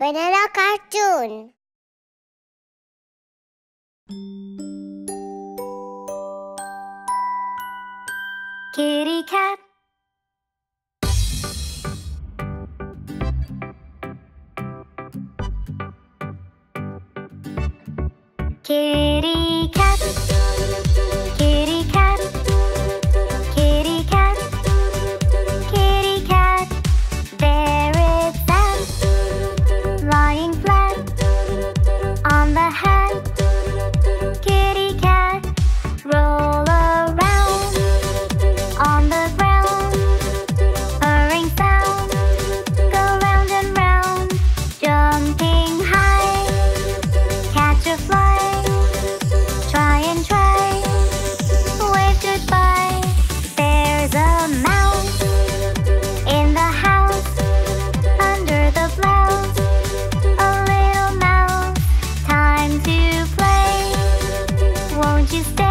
Banana cartoon. Kitty cat. Kitty you stay?